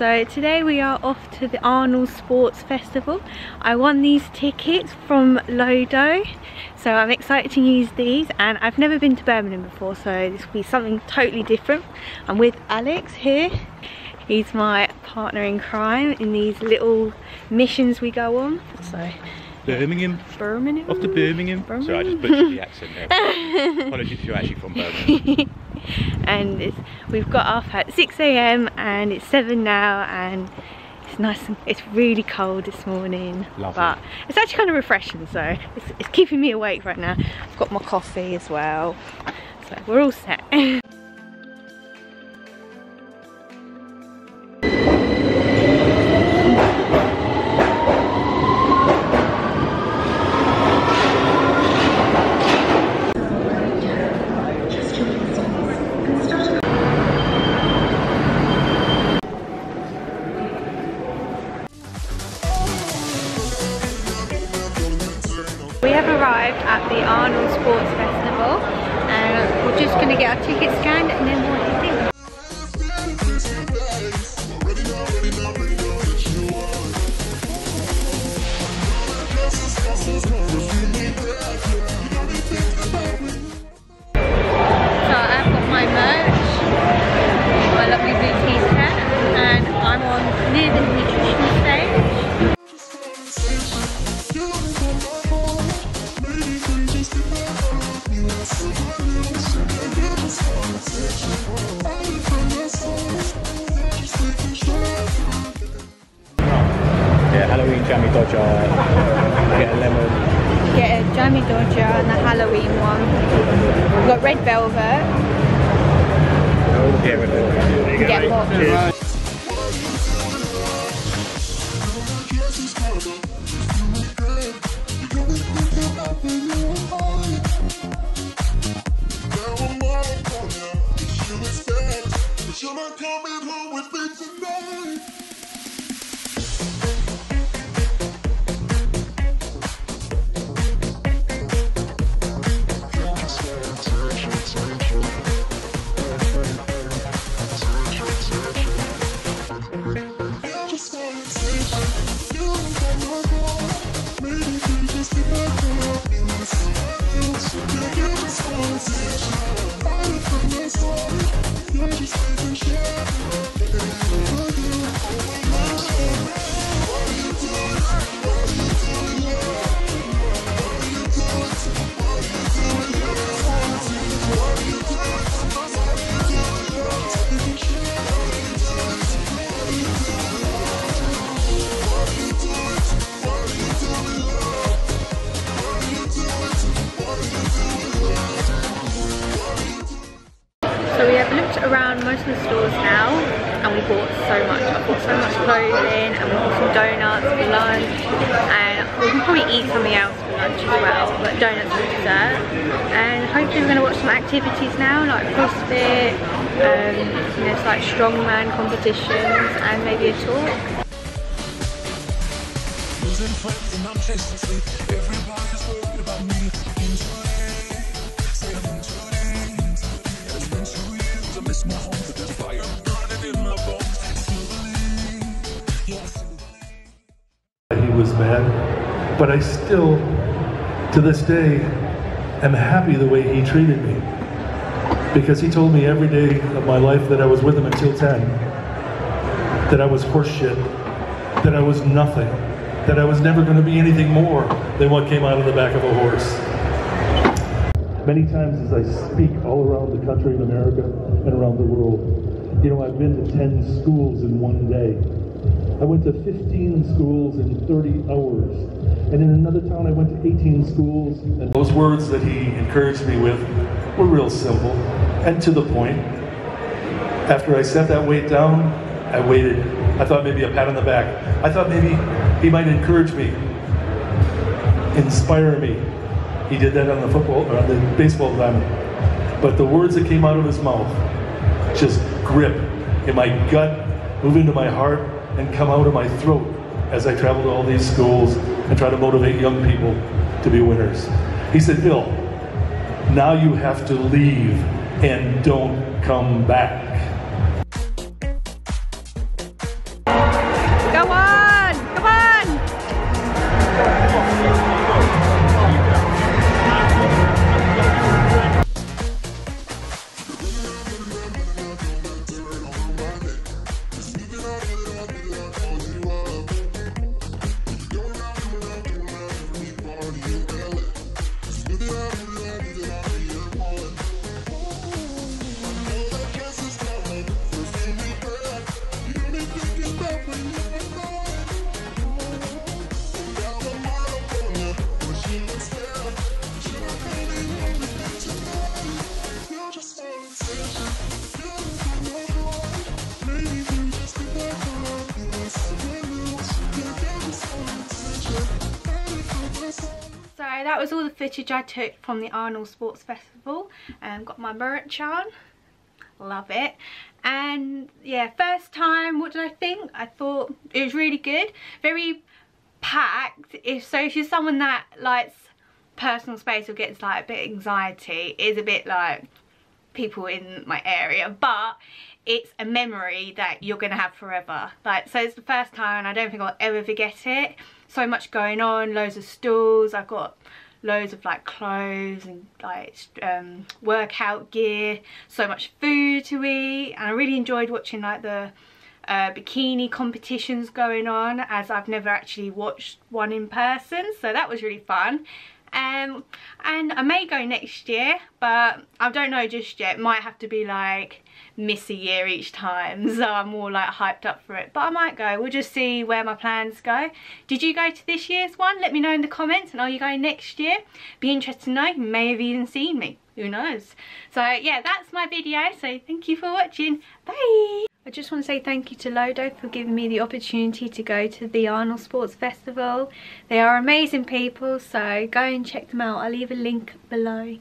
So today we are off to the Arnold Sports Festival. I won these tickets from Lo-Dough. So I'm excited to use these and I've never been to Birmingham before so this will be something totally different. I'm with Alex here. He's my partner in crime in these little missions we go on. So Birmingham. Birmingham. Off to Birmingham. Birmingham. Sorry, I just butchered the accent there. Apologies if you're actually from Birmingham. and it's, we've got off at 6am and it's 7 now and it's nice and it's really cold this morning. Lovely. but it's actually kind of refreshing so it's, it's keeping me awake right now. I've got my coffee as well. So we're all set just going to get our tickets scanned and then we'll head in. Yeah, Halloween jammy dodger. Get a lemon. get a Jammy Dodger and the Halloween one. We've got red velvet. Yeah, with There you go. Get mate. what? So much. So much clothing and we've got some donuts for lunch and we can probably eat something else for lunch as well, but donuts for dessert. And hopefully we're going to watch some activities now like CrossFit, um, you know, it's like strongman competitions and maybe a talk. And I'm. Everybody's he was mad, but I still, to this day, am happy the way he treated me. Because he told me every day of my life that I was with him until 10, that I was horseshit, that I was nothing, that I was never going to be anything more than what came out of the back of a horse. Many times as I speak all around the country in America and around the world, you know, I've been to 10 schools in one day. I went to 15 schools in 30 hours. And in another town, I went to 18 schools. And those words that he encouraged me with were real simple and to the point. After I set that weight down, I waited. I thought maybe a pat on the back. I thought maybe he might encourage me, inspire me. He did that on the football or on the baseball diamond. But the words that came out of his mouth just grip in my gut, move into my heart, and come out of my throat as I travel to all these schools and try to motivate young people to be winners. He said, Bill, now you have to leave and don't come back. That was all the footage I took from the Arnold Sports Festival. And um, got my merch on. Love it. And yeah first time what did I think? I thought it was really good. Very packed. If so if you're someone that likes personal space or gets like a bit anxiety is a bit like people in my area. But it's a memory that you're gonna have forever. Like so it's the first time and I don't think I'll ever forget it. So much going on loads of stalls I've got loads of like clothes and like um, workout gear so much food to eat and I really enjoyed watching like the uh, bikini competitions going on as I've never actually watched one in person so that was really fun um, and I may go next year but I don't know just yet. Might have to be like miss a year each time so I'm more like hyped up for it. But I might go. We'll just see where my plans go. Did you go to this year's one? Let me know in the comments and are you going next year? Be interested to know. You may have even seen me. Who knows? So yeah that's my video. So thank you for watching. Bye I just want to say thank you to Lo-Dough for giving me the opportunity to go to the Arnold Sports Festival. They are amazing people, so go and check them out. I'll leave a link below.